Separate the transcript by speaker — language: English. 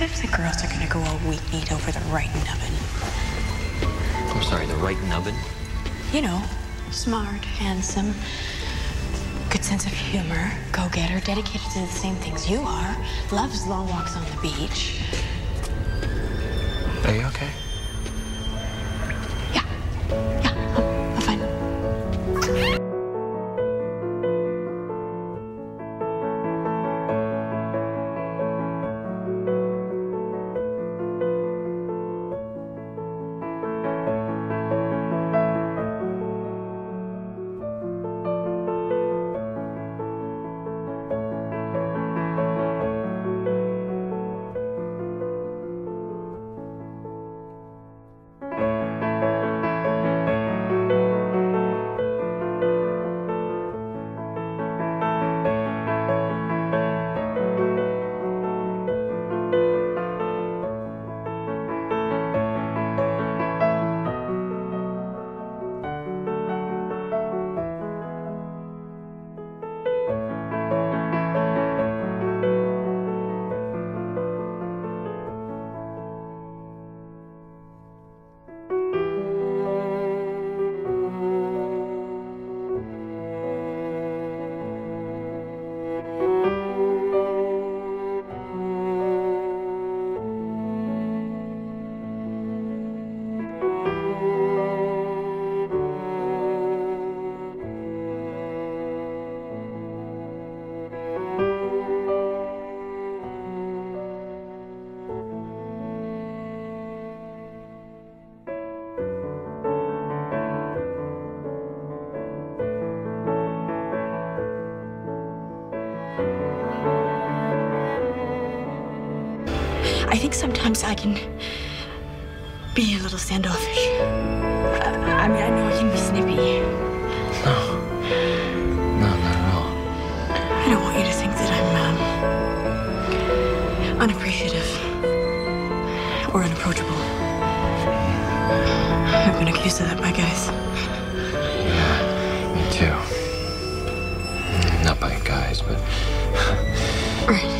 Speaker 1: As if the girls are gonna go all weak kneed over the right nubbin.
Speaker 2: I'm sorry, the right nubbin?
Speaker 1: You know, smart, handsome, good sense of humor, go getter, dedicated to the same things you are, loves long walks on the beach.
Speaker 2: Are you okay?
Speaker 1: I think sometimes I can be a little standoffish. I, I mean, I know I can be snippy.
Speaker 2: No. No, not at all.
Speaker 1: I don't want you to think that I'm um, unappreciative or unapproachable. I've been accused of that by guys. Yeah, me too. Not by guys, but. right.